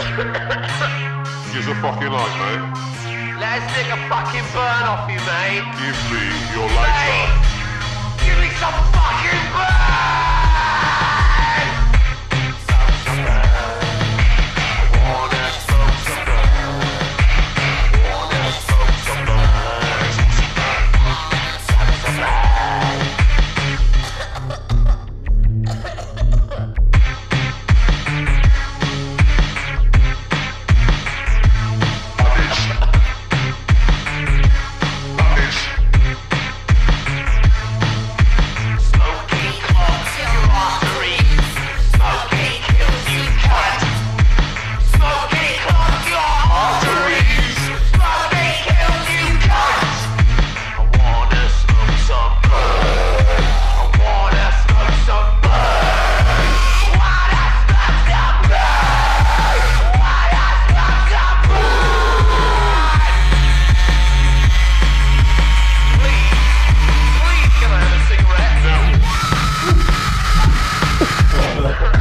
You're a fucking light, mate. Let's lick a fucking burn off you, mate. Give me your lighter. Mate, give me some fucking burn! Never.